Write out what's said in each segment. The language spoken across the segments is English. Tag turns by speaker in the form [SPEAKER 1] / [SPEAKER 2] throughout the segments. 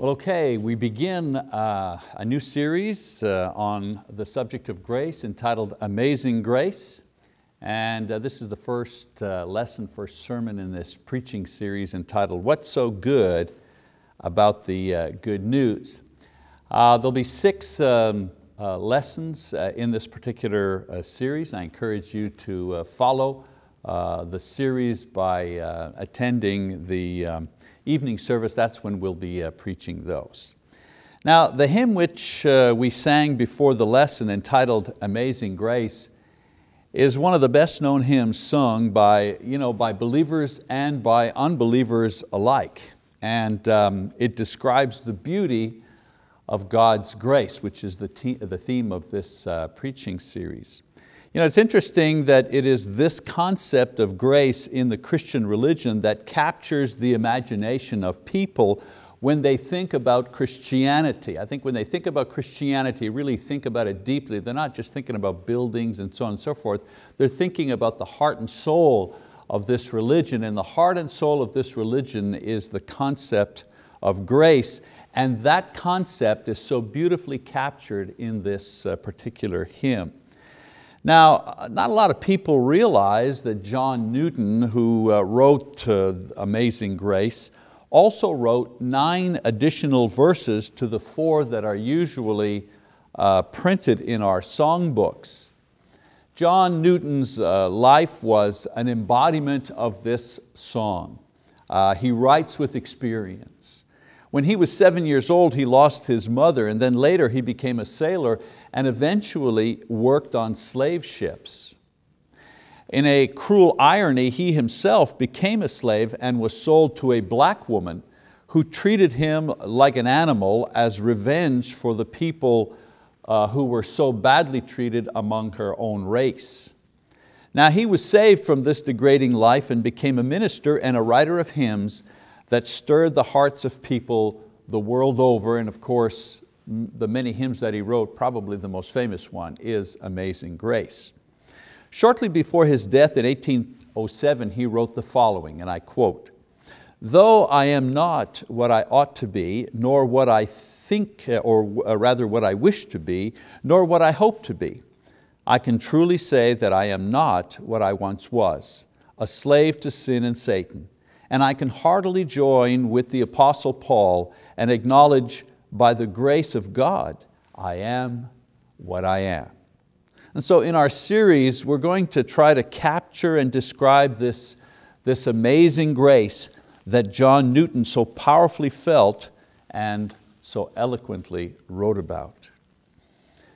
[SPEAKER 1] Well, okay, we begin uh, a new series uh, on the subject of grace entitled Amazing Grace. And uh, this is the first uh, lesson, first sermon in this preaching series entitled What's So Good About the uh, Good News. Uh, there'll be six um, lessons in this particular series. I encourage you to follow the series by attending the um, evening service, that's when we'll be uh, preaching those. Now, the hymn which uh, we sang before the lesson entitled Amazing Grace is one of the best known hymns sung by, you know, by believers and by unbelievers alike. And um, it describes the beauty of God's grace, which is the, the theme of this uh, preaching series. You know, it's interesting that it is this concept of grace in the Christian religion that captures the imagination of people when they think about Christianity. I think when they think about Christianity, really think about it deeply. They're not just thinking about buildings and so on and so forth. They're thinking about the heart and soul of this religion. And the heart and soul of this religion is the concept of grace. And that concept is so beautifully captured in this uh, particular hymn. Now, not a lot of people realize that John Newton, who uh, wrote uh, Amazing Grace, also wrote nine additional verses to the four that are usually uh, printed in our songbooks. John Newton's life was an embodiment of this song. He writes with experience. When he was seven years old, he lost his mother, and then later he became a sailor and eventually worked on slave ships. In a cruel irony, he himself became a slave and was sold to a black woman who treated him like an animal as revenge for the people uh, who were so badly treated among her own race. Now he was saved from this degrading life and became a minister and a writer of hymns that stirred the hearts of people the world over and of course the many hymns that he wrote, probably the most famous one is Amazing Grace. Shortly before his death in 1807, he wrote the following, and I quote, Though I am not what I ought to be, nor what I think, uh, or uh, rather what I wish to be, nor what I hope to be, I can truly say that I am not what I once was, a slave to sin and Satan. And I can heartily join with the Apostle Paul and acknowledge by the grace of God, I am what I am. And so in our series, we're going to try to capture and describe this, this amazing grace that John Newton so powerfully felt and so eloquently wrote about.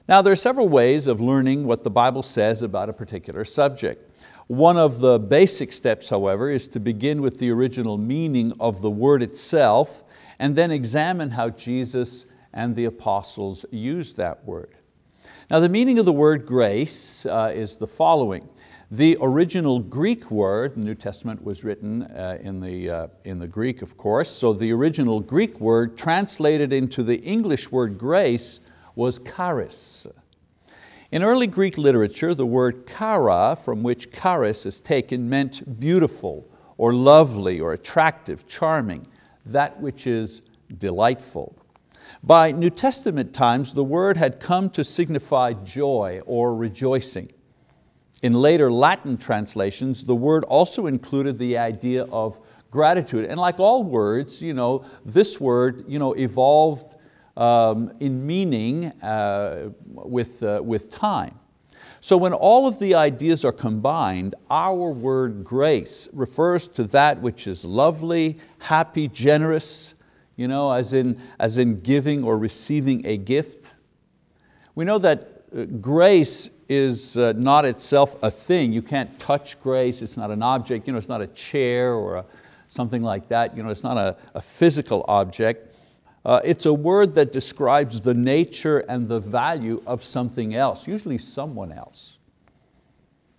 [SPEAKER 1] Now there are several ways of learning what the Bible says about a particular subject. One of the basic steps, however, is to begin with the original meaning of the word itself and then examine how Jesus and the apostles used that word. Now the meaning of the word grace uh, is the following. The original Greek word, the New Testament was written uh, in, the, uh, in the Greek of course, so the original Greek word translated into the English word grace was charis. In early Greek literature, the word chara, from which charis is taken, meant beautiful or lovely or attractive, charming that which is delightful. By New Testament times, the word had come to signify joy or rejoicing. In later Latin translations, the word also included the idea of gratitude. And like all words, you know, this word you know, evolved um, in meaning uh, with, uh, with time. So when all of the ideas are combined, our word grace refers to that which is lovely, happy, generous, you know, as, in, as in giving or receiving a gift. We know that uh, grace is uh, not itself a thing. You can't touch grace, it's not an object, you know, it's not a chair or a, something like that. You know, it's not a, a physical object. Uh, it's a word that describes the nature and the value of something else, usually someone else.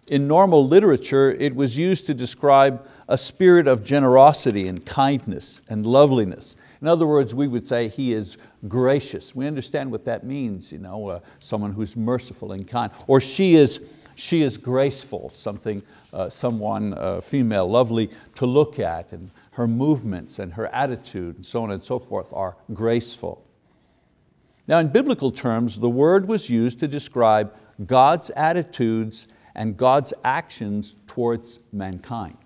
[SPEAKER 1] In normal literature, it was used to describe a spirit of generosity and kindness and loveliness. In other words, we would say he is gracious. We understand what that means, you know, uh, someone who's merciful and kind. Or she is, she is graceful, something, uh, someone uh, female, lovely to look at and her movements and her attitude and so on and so forth are graceful. Now in biblical terms, the word was used to describe God's attitudes and God's actions towards mankind.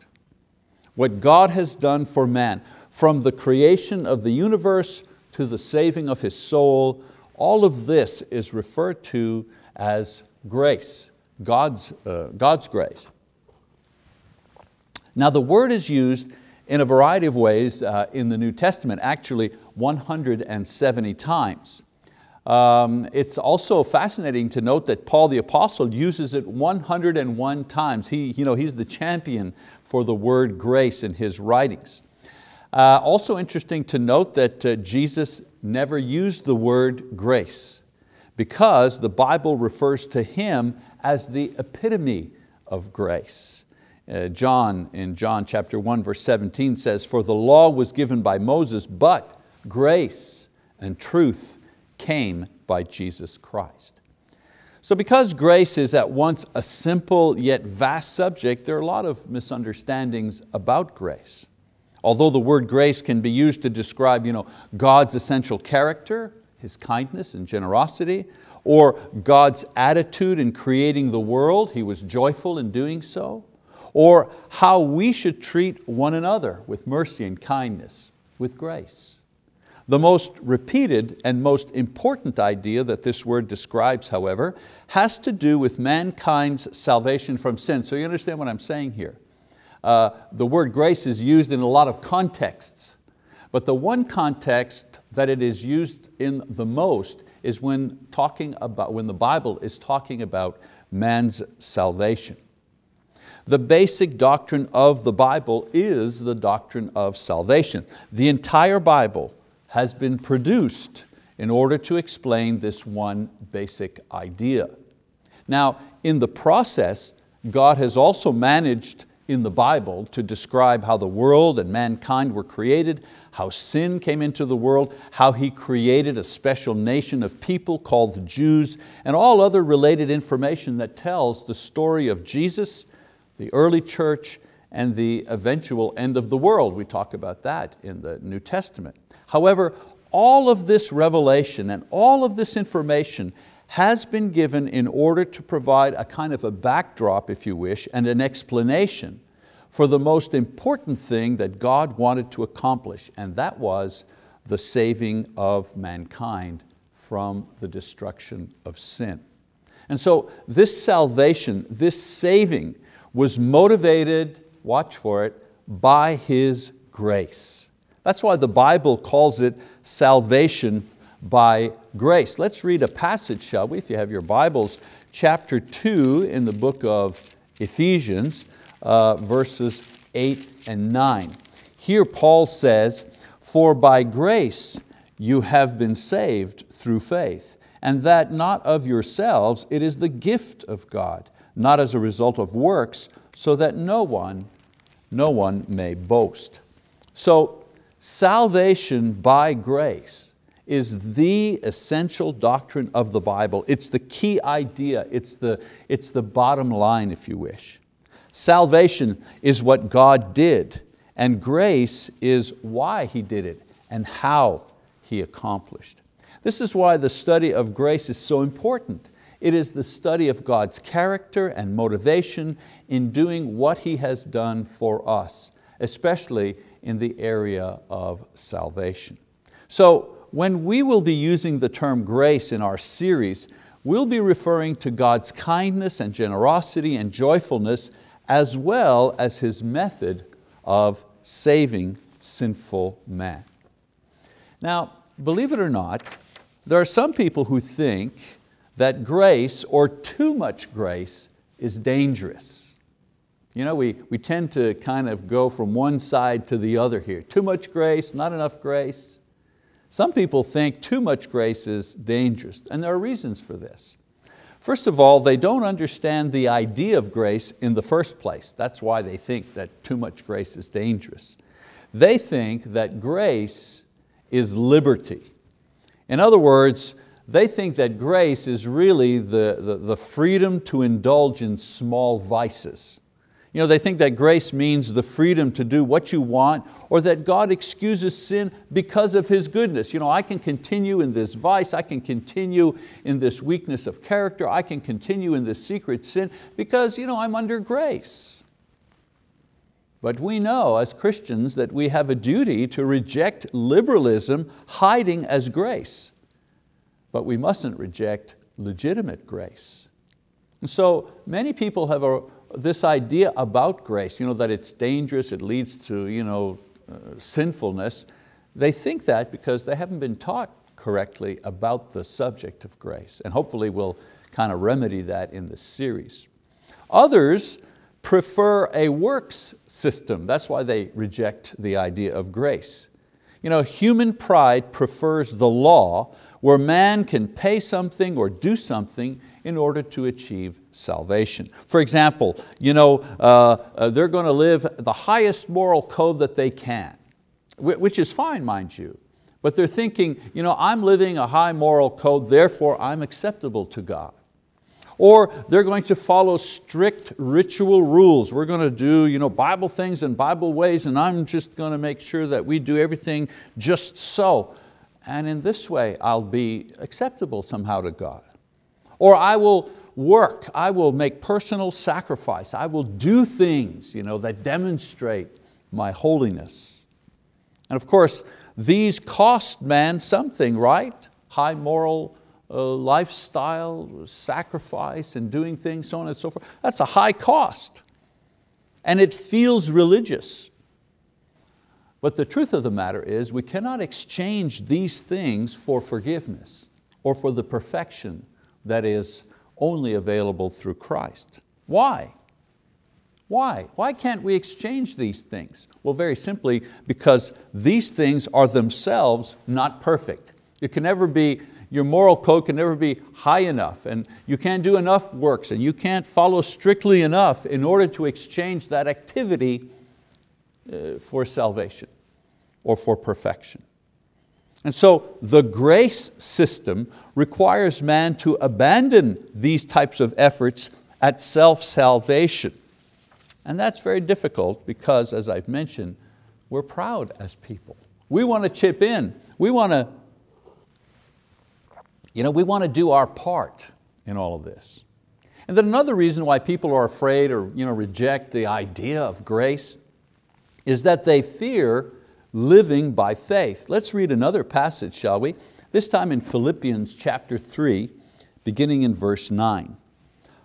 [SPEAKER 1] What God has done for man, from the creation of the universe to the saving of his soul, all of this is referred to as grace, God's, uh, God's grace. Now the word is used in a variety of ways uh, in the New Testament, actually 170 times. Um, it's also fascinating to note that Paul the Apostle uses it 101 times. He, you know, he's the champion for the word grace in his writings. Uh, also interesting to note that uh, Jesus never used the word grace because the Bible refers to Him as the epitome of grace. Uh, John in John chapter 1 verse 17 says, for the law was given by Moses, but grace and truth came by Jesus Christ. So because grace is at once a simple yet vast subject, there are a lot of misunderstandings about grace. Although the word grace can be used to describe you know, God's essential character, His kindness and generosity, or God's attitude in creating the world, He was joyful in doing so, or how we should treat one another with mercy and kindness, with grace. The most repeated and most important idea that this word describes, however, has to do with mankind's salvation from sin. So you understand what I'm saying here. Uh, the word grace is used in a lot of contexts, but the one context that it is used in the most is when, talking about, when the Bible is talking about man's salvation. The basic doctrine of the Bible is the doctrine of salvation. The entire Bible has been produced in order to explain this one basic idea. Now, in the process, God has also managed in the Bible to describe how the world and mankind were created, how sin came into the world, how He created a special nation of people called the Jews, and all other related information that tells the story of Jesus, the early church, and the eventual end of the world. We talk about that in the New Testament. However, all of this revelation and all of this information has been given in order to provide a kind of a backdrop, if you wish, and an explanation for the most important thing that God wanted to accomplish, and that was the saving of mankind from the destruction of sin. And so this salvation, this saving, was motivated, watch for it, by His grace. That's why the Bible calls it salvation by grace. Let's read a passage, shall we, if you have your Bibles, chapter two in the book of Ephesians, uh, verses eight and nine. Here Paul says, for by grace you have been saved through faith, and that not of yourselves, it is the gift of God, not as a result of works, so that no one, no one may boast. So salvation by grace is the essential doctrine of the Bible. It's the key idea, it's the, it's the bottom line if you wish. Salvation is what God did and grace is why He did it and how He accomplished. This is why the study of grace is so important. It is the study of God's character and motivation in doing what He has done for us, especially in the area of salvation. So when we will be using the term grace in our series, we'll be referring to God's kindness and generosity and joyfulness as well as His method of saving sinful man. Now, believe it or not, there are some people who think that grace or too much grace is dangerous. You know, we, we tend to kind of go from one side to the other here. Too much grace, not enough grace. Some people think too much grace is dangerous, and there are reasons for this. First of all, they don't understand the idea of grace in the first place. That's why they think that too much grace is dangerous. They think that grace is liberty. In other words, they think that grace is really the, the, the freedom to indulge in small vices. You know, they think that grace means the freedom to do what you want or that God excuses sin because of His goodness. You know, I can continue in this vice, I can continue in this weakness of character, I can continue in this secret sin because you know, I'm under grace. But we know as Christians that we have a duty to reject liberalism hiding as grace. But we mustn't reject legitimate grace. And so many people have a, this idea about grace, you know, that it's dangerous, it leads to you know, uh, sinfulness. They think that because they haven't been taught correctly about the subject of grace. And hopefully we'll kind of remedy that in this series. Others prefer a works system. That's why they reject the idea of grace. You know, human pride prefers the law where man can pay something or do something in order to achieve salvation. For example, you know, uh, uh, they're going to live the highest moral code that they can, which is fine, mind you. But they're thinking, you know, I'm living a high moral code, therefore I'm acceptable to God. Or they're going to follow strict ritual rules. We're going to do you know, Bible things and Bible ways and I'm just going to make sure that we do everything just so. And in this way I'll be acceptable somehow to God. Or I will work, I will make personal sacrifice, I will do things you know, that demonstrate my holiness. And of course, these cost man something, right? High moral uh, lifestyle, sacrifice and doing things, so on and so forth. That's a high cost. And it feels religious. But the truth of the matter is we cannot exchange these things for forgiveness or for the perfection that is only available through Christ. Why? Why? Why can't we exchange these things? Well, very simply, because these things are themselves not perfect. It can never be your moral code can never be high enough and you can't do enough works and you can't follow strictly enough in order to exchange that activity Uh, for salvation or for perfection. And so the grace system requires man to abandon these types of efforts at self-salvation. And that's very difficult because, as I've mentioned, we're proud as people. We want to chip in. We want to you know, we want to do our part in all of this. And then another reason why people are afraid or you know, reject the idea of grace is that they fear living by faith. Let's read another passage, shall we? This time in Philippians chapter 3, beginning in verse 9.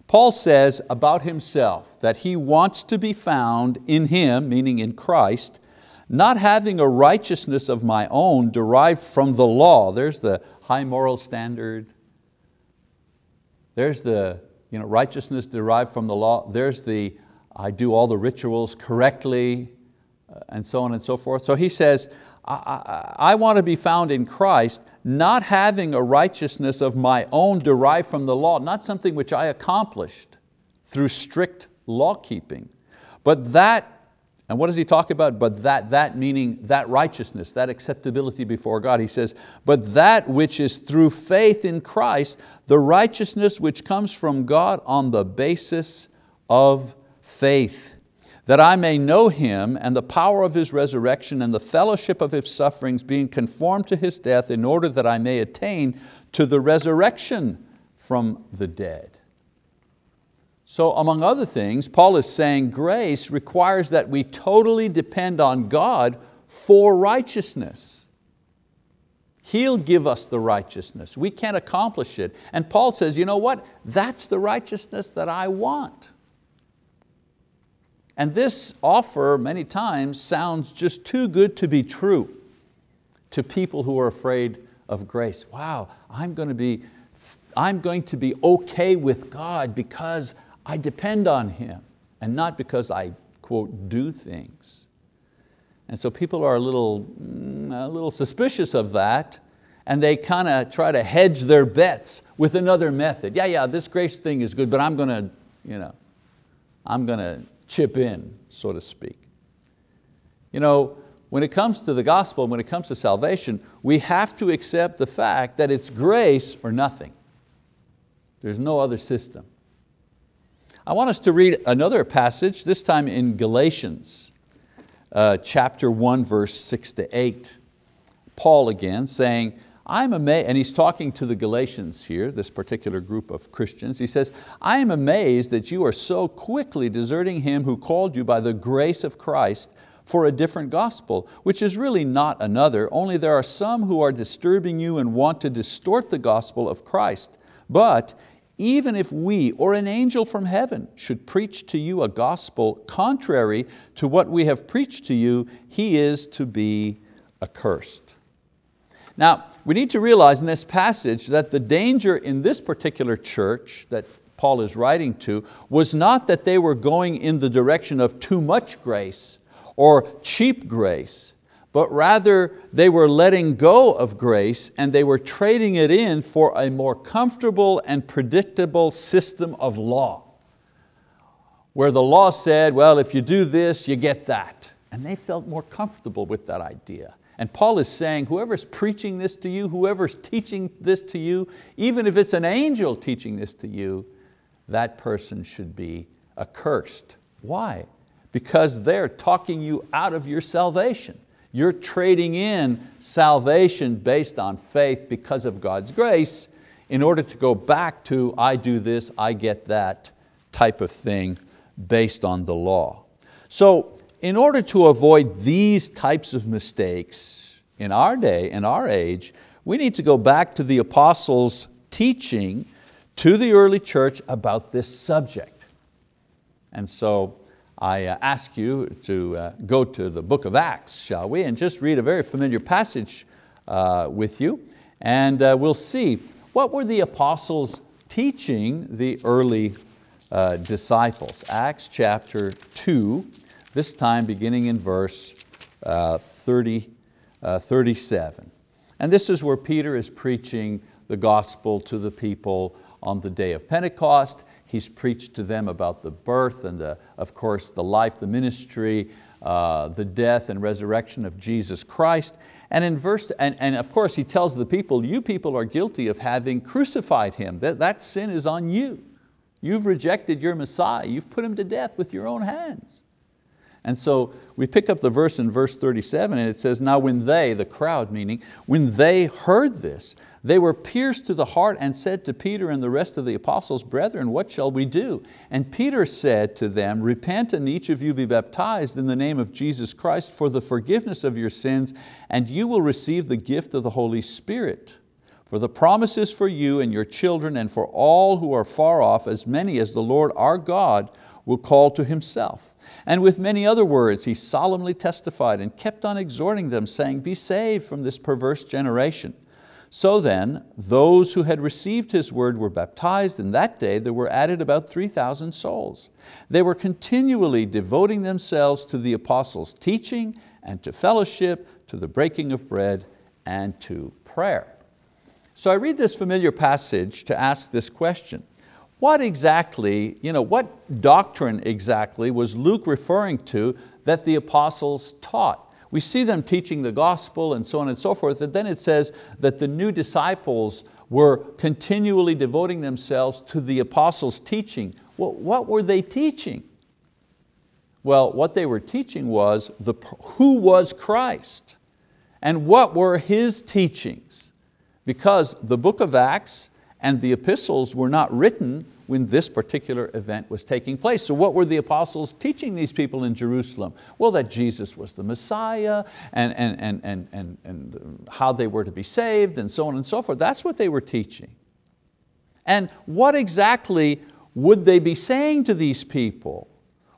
[SPEAKER 1] Paul says about himself that he wants to be found in Him, meaning in Christ, not having a righteousness of my own derived from the law. There's the high moral standard. There's the you know, righteousness derived from the law. There's the I do all the rituals correctly Uh, and so on and so forth. So he says, I, I, I want to be found in Christ, not having a righteousness of my own derived from the law, not something which I accomplished through strict law keeping, but that and what does he talk about? But that, that meaning that righteousness, that acceptability before God. He says, but that which is through faith in Christ, the righteousness which comes from God on the basis of faith, that I may know Him and the power of His resurrection and the fellowship of His sufferings, being conformed to His death, in order that I may attain to the resurrection from the dead. So among other things, Paul is saying grace requires that we totally depend on God for righteousness. He'll give us the righteousness. We can't accomplish it. And Paul says, you know what? That's the righteousness that I want. And this offer many times sounds just too good to be true to people who are afraid of grace. Wow, I'm going to be, I'm going to be okay with God because I depend on Him and not because I, quote, do things. And so people are a little, mm, a little suspicious of that and they kind of try to hedge their bets with another method. Yeah, yeah, this grace thing is good, but I'm going to, you know, I'm going to chip in, so to speak. You know, when it comes to the gospel, when it comes to salvation, we have to accept the fact that it's grace or nothing. There's no other system. I want us to read another passage, this time in Galatians uh, chapter 1, verse 6 to 8. Paul again saying, I'm amazed, and he's talking to the Galatians here, this particular group of Christians. He says, I am amazed that you are so quickly deserting him who called you by the grace of Christ for a different gospel, which is really not another, only there are some who are disturbing you and want to distort the gospel of Christ. But even if we or an angel from heaven should preach to you a gospel contrary to what we have preached to you, he is to be accursed. Now, we need to realize in this passage that the danger in this particular church that Paul is writing to was not that they were going in the direction of too much grace or cheap grace, but rather they were letting go of grace and they were trading it in for a more comfortable and predictable system of law. Where the law said, well, if you do this, you get that. And they felt more comfortable with that idea. And Paul is saying, whoever's preaching this to you, whoever's teaching this to you, even if it's an angel teaching this to you, that person should be accursed. Why? Because they're talking you out of your salvation. You're trading in salvation based on faith because of God's grace in order to go back to I do this, I get that type of thing based on the law. So in order to avoid these types of mistakes in our day, in our age, we need to go back to the apostles' teaching to the early church about this subject. And so I uh, ask you to uh, go to the book of Acts, shall we, and just read a very familiar passage uh, with you, and we'll see what were the apostles teaching the early disciples. Acts chapter 2, this time beginning in verse 30, 37. And this is where Peter is preaching the gospel to the people on the day of Pentecost He's preached to them about the birth and the, of course the life, the ministry, uh, the death and resurrection of Jesus Christ. And, in verse, and, and of course he tells the people, you people are guilty of having crucified Him. That, that sin is on you. You've rejected your Messiah. You've put Him to death with your own hands. And so we pick up the verse in verse 37 and it says, now when they, the crowd meaning, when they heard this, they were pierced to the heart and said to Peter and the rest of the apostles, Brethren, what shall we do? And Peter said to them, Repent and each of you be baptized in the name of Jesus Christ for the forgiveness of your sins, and you will receive the gift of the Holy Spirit. For the promise is for you and your children and for all who are far off, as many as the Lord our God will call to Himself. And with many other words he solemnly testified and kept on exhorting them, saying, Be saved from this perverse generation. So then, those who had received His word were baptized, and that day there were added about 3,000 souls. They were continually devoting themselves to the apostles' teaching and to fellowship, to the breaking of bread, and to prayer. So I read this familiar passage to ask this question. What exactly, you know, what doctrine exactly was Luke referring to that the apostles taught? we see them teaching the gospel and so on and so forth, and then it says that the new disciples were continually devoting themselves to the apostles' teaching. Well, what were they teaching? Well, what they were teaching was the, who was Christ and what were His teachings. Because the book of Acts and the epistles were not written when this particular event was taking place. So what were the apostles teaching these people in Jerusalem? Well, that Jesus was the Messiah and, and, and, and, and, and how they were to be saved and so on and so forth. That's what they were teaching. And what exactly would they be saying to these people?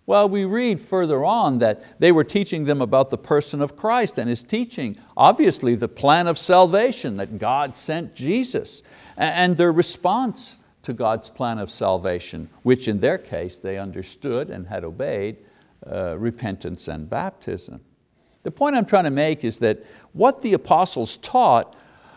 [SPEAKER 1] Well, we read further on that they were teaching them about the person of Christ and His teaching, obviously the plan of salvation, that God sent Jesus, and their response to God's plan of salvation, which in their case they understood and had obeyed, uh, repentance and baptism. The point I'm trying to make is that what the apostles taught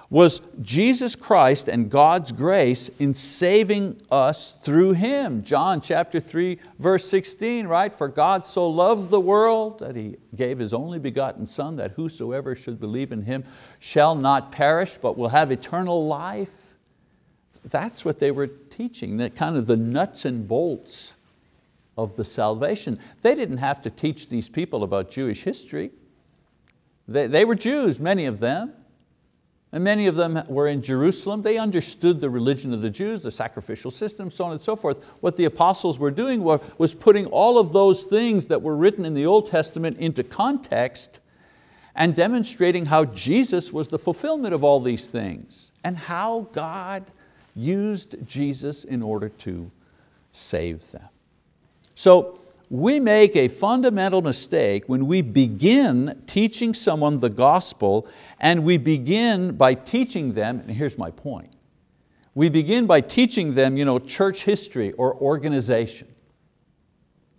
[SPEAKER 1] was Jesus Christ and God's grace in saving us through Him. John chapter 3 verse 16, right? For God so loved the world that He gave His only begotten Son that whosoever should believe in Him shall not perish but will have eternal life. That's what they were teaching, that kind of the nuts and bolts of the salvation. They didn't have to teach these people about Jewish history. They, they were Jews, many of them. And many of them were in Jerusalem. They understood the religion of the Jews, the sacrificial system, so on and so forth. What the apostles were doing was putting all of those things that were written in the Old Testament into context and demonstrating how Jesus was the fulfillment of all these things and how God used Jesus in order to save them. So we make a fundamental mistake when we begin teaching someone the gospel and we begin by teaching them, and here's my point, we begin by teaching them you know, church history or organization.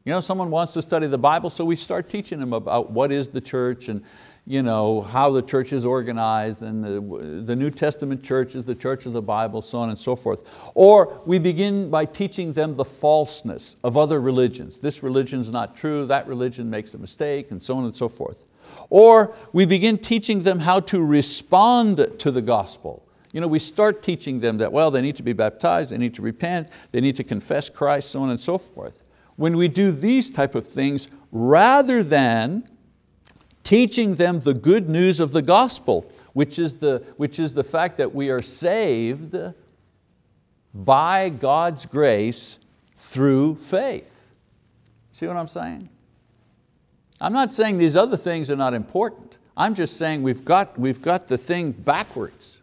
[SPEAKER 1] You know, someone wants to study the Bible, so we start teaching them about what is the church and you know, how the church is organized and the, the, New Testament church is the church of the Bible, so on and so forth. Or we begin by teaching them the falseness of other religions. This religion is not true, that religion makes a mistake, and so on and so forth. Or we begin teaching them how to respond to the gospel. You know, we start teaching them that, well, they need to be baptized, they need to repent, they need to confess Christ, so on and so forth. When we do these type of things, rather than teaching them the good news of the gospel, which is the, which is the fact that we are saved by God's grace through faith. See what I'm saying? I'm not saying these other things are not important. I'm just saying we've got, we've got the thing backwards.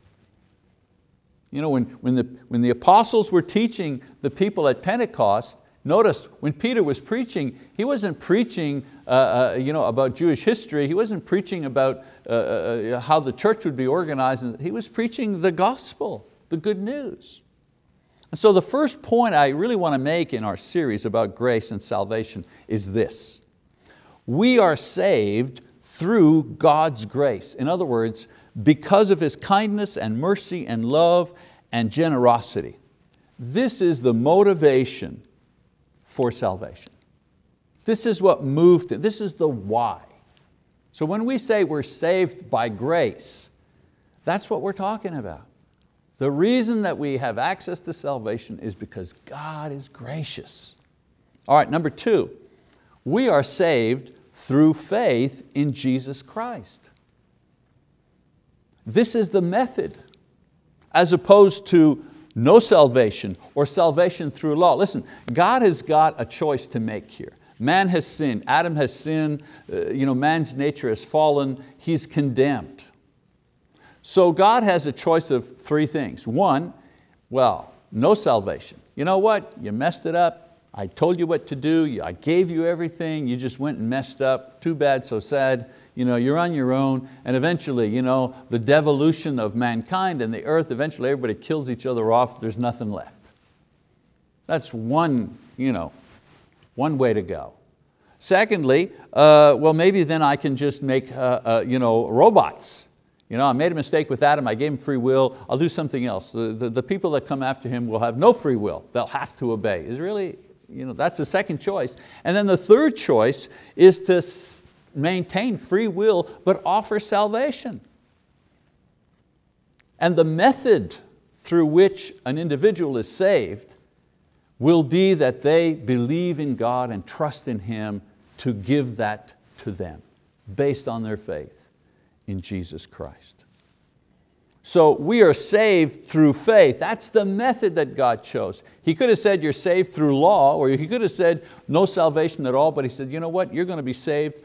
[SPEAKER 1] You know, when, when, the, when the apostles were teaching the people at Pentecost, Notice when Peter was preaching, he wasn't preaching uh, uh, you know, about Jewish history, he wasn't preaching about uh, uh, uh, how the church would be organized, he was preaching the gospel, the good news. And so the first point I really want to make in our series about grace and salvation is this. We are saved through God's grace. In other words, because of His kindness and mercy and love and generosity. This is the motivation for salvation. This is what moved him. This is the why. So when we say we're saved by grace, that's what we're talking about. The reason that we have access to salvation is because God is gracious. All right, number two, we are saved through faith in Jesus Christ. This is the method as opposed to no salvation or salvation through law. Listen, God has got a choice to make here. Man has sinned, Adam has sinned, uh, you know, man's nature has fallen, he's condemned. So God has a choice of three things. One, well, no salvation. You know what, you messed it up, I told you what to do, I gave you everything, you just went and messed up, too bad, so sad. You know, you're on your own, and eventually you know, the devolution of mankind and the earth, eventually everybody kills each other off, there's nothing left. That's one, you know, one way to go. Secondly, uh, well maybe then I can just make uh, uh, you know, robots. You know, I made a mistake with Adam, I gave him free will, I'll do something else. The, the, the people that come after him will have no free will, they'll have to obey. Is really, you know, that's the second choice. And then the third choice is to maintain free will, but offer salvation. And the method through which an individual is saved will be that they believe in God and trust in Him to give that to them based on their faith in Jesus Christ. So we are saved through faith. That's the method that God chose. He could have said you're saved through law, or He could have said no salvation at all, but He said, you know what, you're going to be saved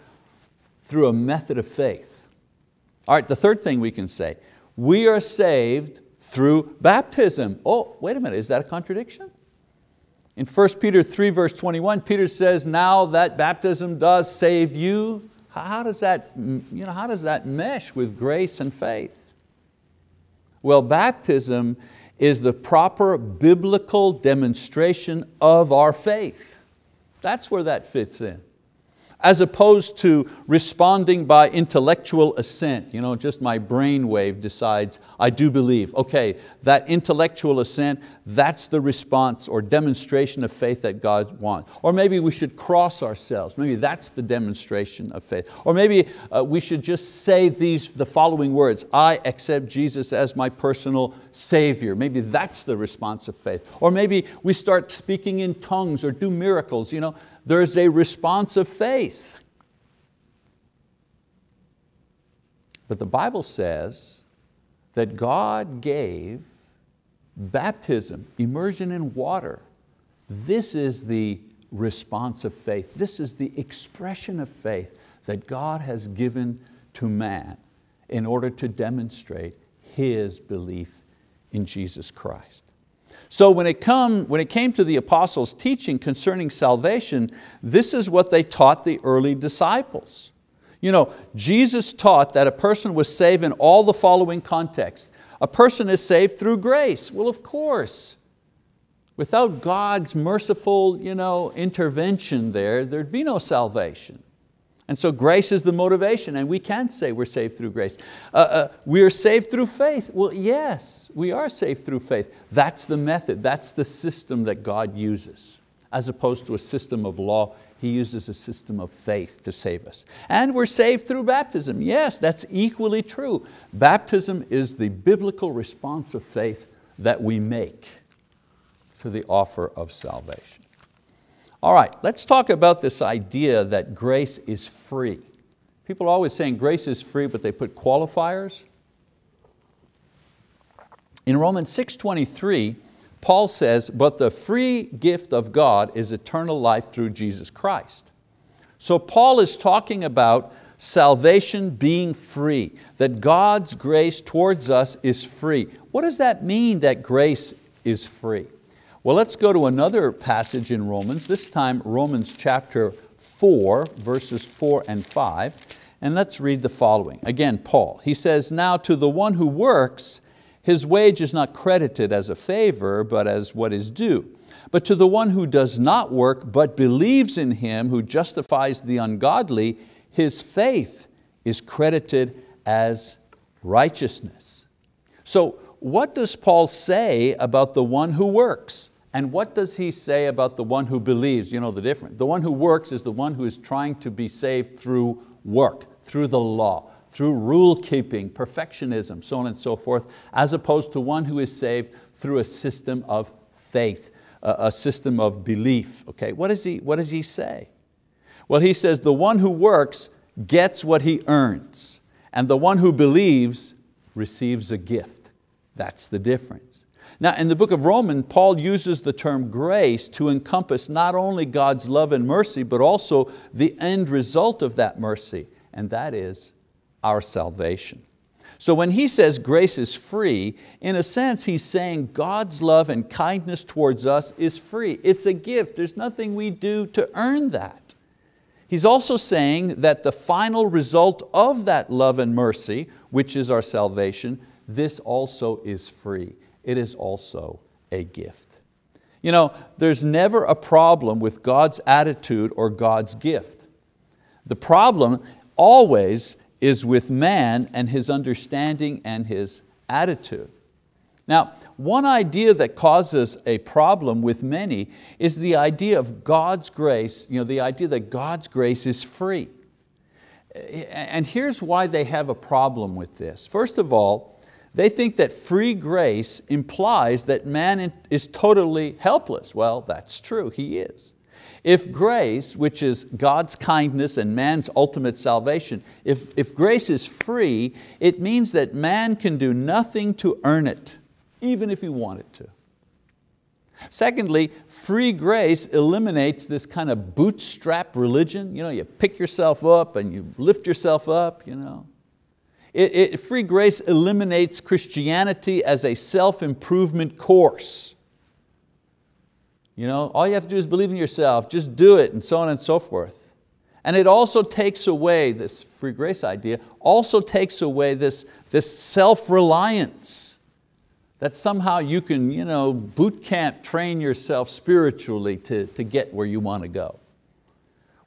[SPEAKER 1] through a method of faith. All right, the third thing we can say, we are saved through baptism. Oh, wait a minute, is that a contradiction? In 1 Peter 3 verse 21, Peter says, now that baptism does save you, how does that, you know, how does that mesh with grace and faith? Well, baptism is the proper biblical demonstration of our faith. That's where that fits in as opposed to responding by intellectual assent. You know, just my brain wave decides, I do believe. Okay, that intellectual assent, that's the response or demonstration of faith that God wants. Or maybe we should cross ourselves. Maybe that's the demonstration of faith. Or maybe uh, we should just say these, the following words, I accept Jesus as my personal Savior. Maybe that's the response of faith. Or maybe we start speaking in tongues or do miracles. You know, there's a response of faith. But the Bible says that God gave baptism, immersion in water. This is the response of faith. This is the expression of faith that God has given to man in order to demonstrate his belief in Jesus Christ. So when it, come, when it came to the apostles' teaching concerning salvation, this is what they taught the early disciples. You know, Jesus taught that a person was saved in all the following contexts. A person is saved through grace. Well, of course. Without God's merciful you know, intervention there, there'd be no salvation. And so grace is the motivation and we can't say we're saved through grace. Uh, uh, we are saved through faith. Well, yes, we are saved through faith. That's the method, that's the system that God uses. As opposed to a system of law, He uses a system of faith to save us. And we're saved through baptism. Yes, that's equally true. Baptism is the biblical response of faith that we make to the offer of salvation. All right, let's talk about this idea that grace is free. People are always saying grace is free, but they put qualifiers. In Romans 6.23, Paul says, but the free gift of God is eternal life through Jesus Christ. So Paul is talking about salvation being free, that God's grace towards us is free. What does that mean that grace is free? Well, let's go to another passage in Romans, this time Romans chapter 4, verses 4 and 5, and let's read the following. Again, Paul, he says, Now to the one who works, his wage is not credited as a favor, but as what is due. But to the one who does not work, but believes in Him who justifies the ungodly, his faith is credited as righteousness. So what does Paul say about the one who works? And what does he say about the one who believes? You know the difference. The one who works is the one who is trying to be saved through work, through the law, through rule keeping, perfectionism, so on and so forth, as opposed to one who is saved through a system of faith, a system of belief. Okay, what, does he, what does he say? Well, he says the one who works gets what he earns, and the one who believes receives a gift. That's the difference. Now in the book of Romans, Paul uses the term grace to encompass not only God's love and mercy, but also the end result of that mercy, and that is our salvation. So when he says grace is free, in a sense he's saying God's love and kindness towards us is free. It's a gift, there's nothing we do to earn that. He's also saying that the final result of that love and mercy, which is our salvation, this also is free it is also a gift. You know, there's never a problem with God's attitude or God's gift. The problem always is with man and his understanding and his attitude. Now, one idea that causes a problem with many is the idea of God's grace, you know, the idea that God's grace is free. And here's why they have a problem with this. First of all, they think that free grace implies that man is totally helpless. Well, that's true, he is. If grace, which is God's kindness and man's ultimate salvation, if, if grace is free, it means that man can do nothing to earn it, even if he wanted to. Secondly, free grace eliminates this kind of bootstrap religion. You, know, you pick yourself up and you lift yourself up. You know. It, it, free grace eliminates Christianity as a self-improvement course. You know, all you have to do is believe in yourself, just do it, and so on and so forth. And it also takes away, this free grace idea, also takes away this, this self-reliance that somehow you can you know, boot camp train yourself spiritually to, to get where you want to go.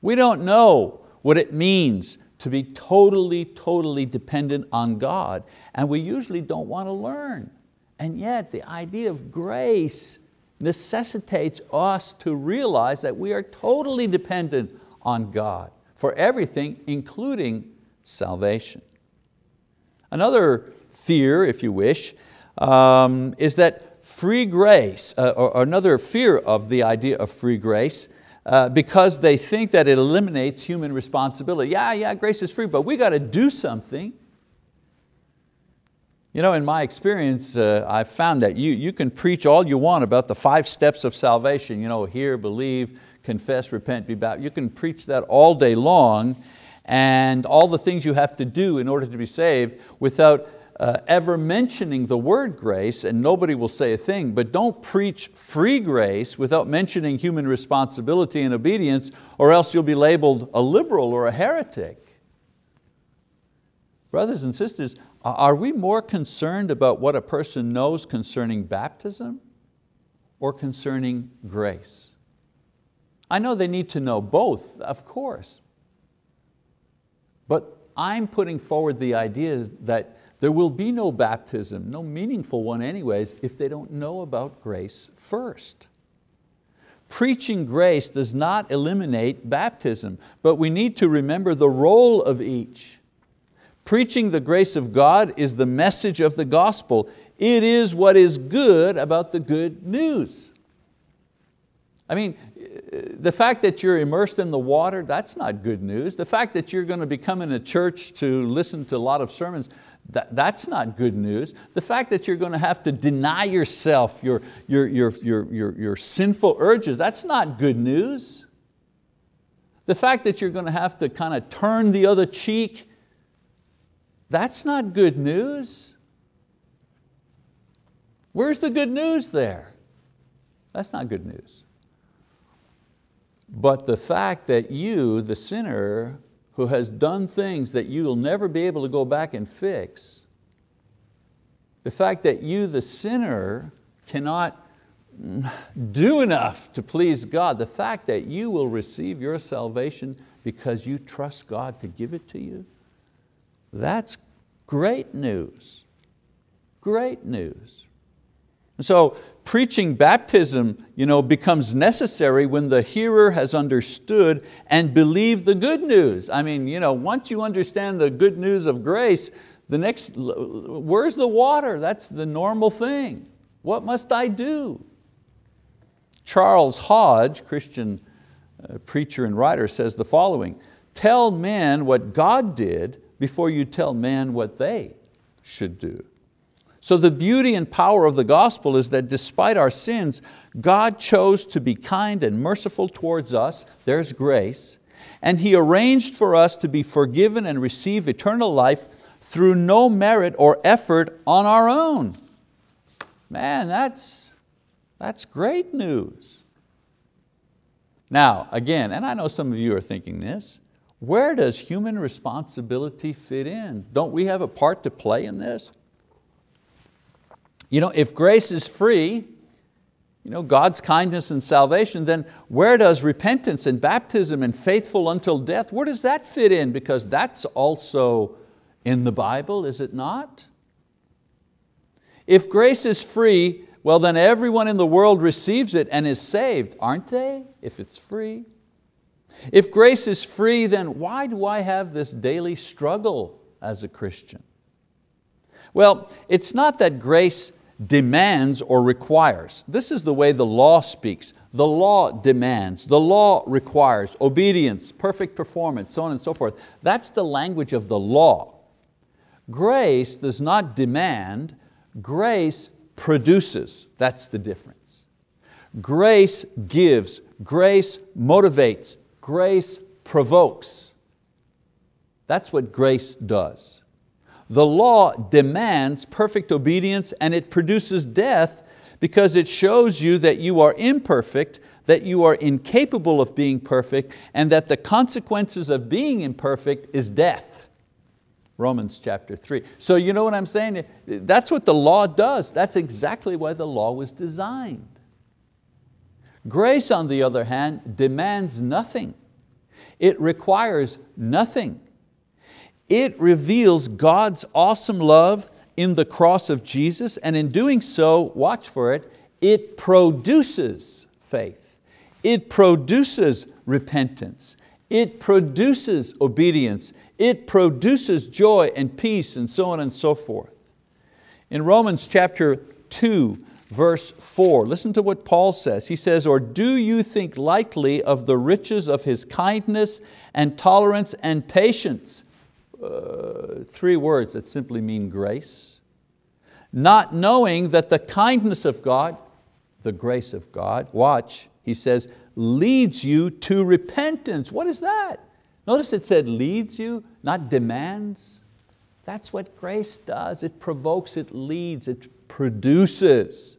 [SPEAKER 1] We don't know what it means to be totally, totally dependent on God. And we usually don't want to learn. And yet the idea of grace necessitates us to realize that we are totally dependent on God for everything, including salvation. Another fear, if you wish, um, is that free grace, uh, or another fear of the idea of free grace, uh, because they think that it eliminates human responsibility. Yeah, yeah, grace is free, but we got to do something. You know, in my experience, uh, I've found that you, you can preach all you want about the five steps of salvation, you know, hear, believe, confess, repent, be baptized. You can preach that all day long and all the things you have to do in order to be saved without uh, ever mentioning the word grace and nobody will say a thing, but don't preach free grace without mentioning human responsibility and obedience or else you'll be labeled a liberal or a heretic. Brothers and sisters, are we more concerned about what a person knows concerning baptism or concerning grace? I know they need to know both, of course. But I'm putting forward the idea that there will be no baptism, no meaningful one anyways, if they don't know about grace first. Preaching grace does not eliminate baptism, but we need to remember the role of each. Preaching the grace of God is the message of the gospel. It is what is good about the good news. I mean, the fact that you're immersed in the water, that's not good news. The fact that you're going to be coming to church to listen to a lot of sermons, that, that's not good news. The fact that you're going to have to deny yourself, your, your, your, your, your, your sinful urges, that's not good news. The fact that you're going to have to kind of turn the other cheek, that's not good news. Where's the good news there? That's not good news. But the fact that you, the sinner, who has done things that you will never be able to go back and fix, the fact that you, the sinner, cannot do enough to please God, the fact that you will receive your salvation because you trust God to give it to you, that's great news, great news. So preaching baptism you know, becomes necessary when the hearer has understood and believed the good news. I mean, you know, once you understand the good news of grace, the next, where's the water? That's the normal thing. What must I do? Charles Hodge, Christian uh, preacher and writer, says the following, tell men what God did before you tell men what they should do. So the beauty and power of the gospel is that despite our sins, God chose to be kind and merciful towards us, there's grace, and He arranged for us to be forgiven and receive eternal life through no merit or effort on our own. Man, that's, that's great news. Now, again, and I know some of you are thinking this, where does human responsibility fit in? Don't we have a part to play in this? You know, if grace is free, you know, God's kindness and salvation, then where does repentance and baptism and faithful until death, where does that fit in? Because that's also in the Bible, is it not? If grace is free, well then everyone in the world receives it and is saved, aren't they? If it's free. If grace is free, then why do I have this daily struggle as a Christian? Well, it's not that grace demands or requires. This is the way the law speaks. The law demands, the law requires obedience, perfect performance, so on and so forth. That's the language of the law. Grace does not demand, grace produces. That's the difference. Grace gives, grace motivates, grace provokes. That's what grace does. The law demands perfect obedience and it produces death because it shows you that you are imperfect, that you are incapable of being perfect, and that the consequences of being imperfect is death. Romans chapter 3. So you know what I'm saying? That's what the law does. That's exactly why the law was designed. Grace, on the other hand, demands nothing. It requires nothing. It reveals God's awesome love in the cross of Jesus and in doing so, watch for it, it produces faith. It produces repentance. It produces obedience. It produces joy and peace and so on and so forth. In Romans chapter 2, verse four. Listen to what Paul says. He says, or do you think lightly of the riches of His kindness and tolerance and patience? Uh, three words that simply mean grace. Not knowing that the kindness of God, the grace of God, watch, he says, leads you to repentance. What is that? Notice it said leads you, not demands. That's what grace does. It provokes, it leads, it produces.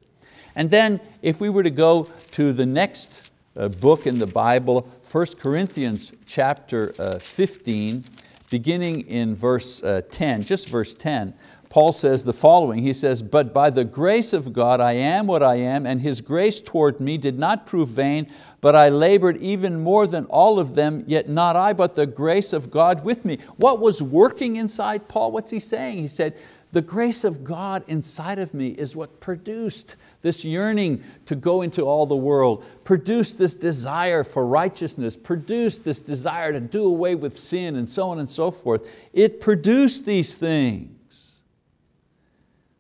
[SPEAKER 1] And then if we were to go to the next uh, book in the Bible, 1 Corinthians chapter uh, 15, beginning in verse uh, 10, just verse 10, Paul says the following, he says, but by the grace of God I am what I am, and His grace toward me did not prove vain, but I labored even more than all of them, yet not I, but the grace of God with me. What was working inside Paul? What's he saying? He said, the grace of God inside of me is what produced this yearning to go into all the world, produce this desire for righteousness, produce this desire to do away with sin and so on and so forth. It produced these things.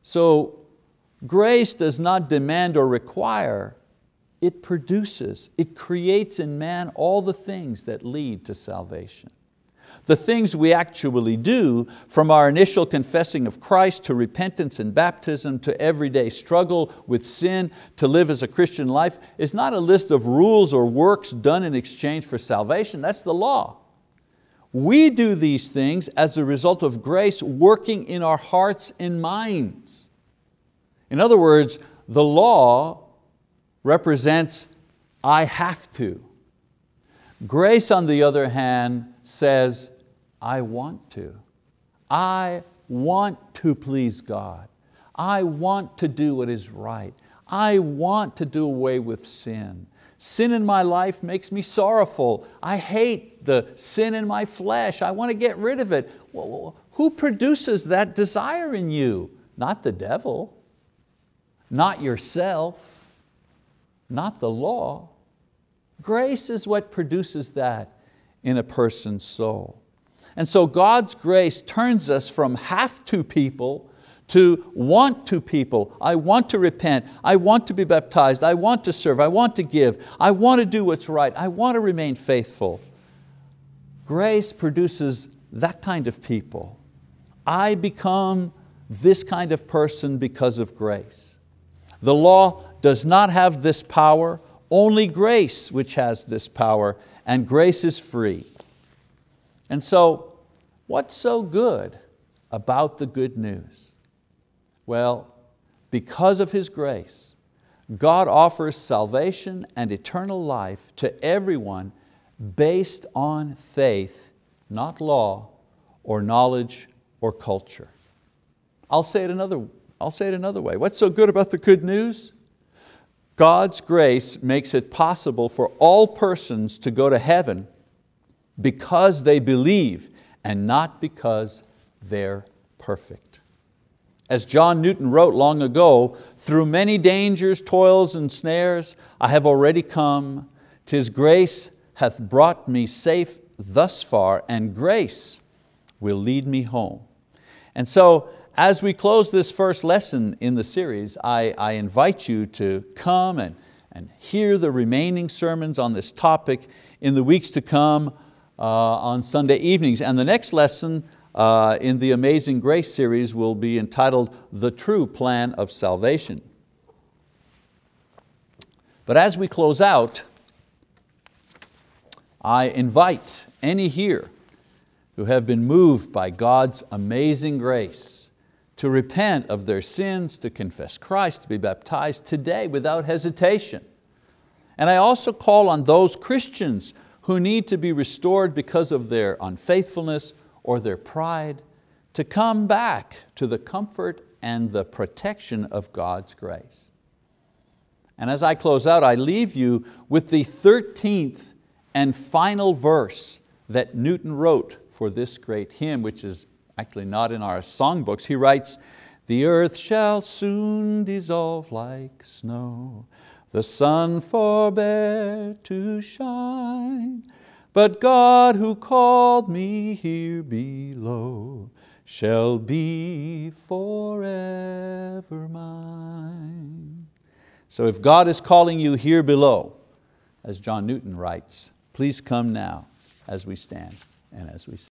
[SPEAKER 1] So grace does not demand or require, it produces, it creates in man all the things that lead to salvation. The things we actually do, from our initial confessing of Christ to repentance and baptism to everyday struggle with sin to live as a Christian life, is not a list of rules or works done in exchange for salvation, that's the law. We do these things as a result of grace working in our hearts and minds. In other words, the law represents I have to. Grace, on the other hand, says I want to. I want to please God. I want to do what is right. I want to do away with sin. Sin in my life makes me sorrowful. I hate the sin in my flesh. I want to get rid of it. Who produces that desire in you? Not the devil, not yourself, not the law. Grace is what produces that in a person's soul. And so God's grace turns us from have to people to want to people. I want to repent. I want to be baptized. I want to serve. I want to give. I want to do what's right. I want to remain faithful. Grace produces that kind of people. I become this kind of person because of grace. The law does not have this power, only grace which has this power, and grace is free. And so, what's so good about the good news? Well, because of His grace, God offers salvation and eternal life to everyone based on faith, not law or knowledge or culture. I'll say it another, I'll say it another way. What's so good about the good news? God's grace makes it possible for all persons to go to heaven because they believe and not because they're perfect. As John Newton wrote long ago, through many dangers, toils, and snares, I have already come. Tis grace hath brought me safe thus far, and grace will lead me home. And so, as we close this first lesson in the series, I, I invite you to come and, and hear the remaining sermons on this topic in the weeks to come on Sunday evenings. And the next lesson uh, in the Amazing Grace series will be entitled The True Plan of Salvation. But as we close out, I invite any here who have been moved by God's amazing grace to repent of their sins, to confess Christ, to be baptized today without hesitation. And I also call on those Christians who need to be restored because of their unfaithfulness or their pride to come back to the comfort and the protection of God's grace. And as I close out, I leave you with the 13th and final verse that Newton wrote for this great hymn, which is actually not in our songbooks. He writes, the earth shall soon dissolve like snow, the sun forbear to shine, but God who called me here below shall be forever mine. So if God is calling you here below, as John Newton writes, please come now as we stand and as we sing.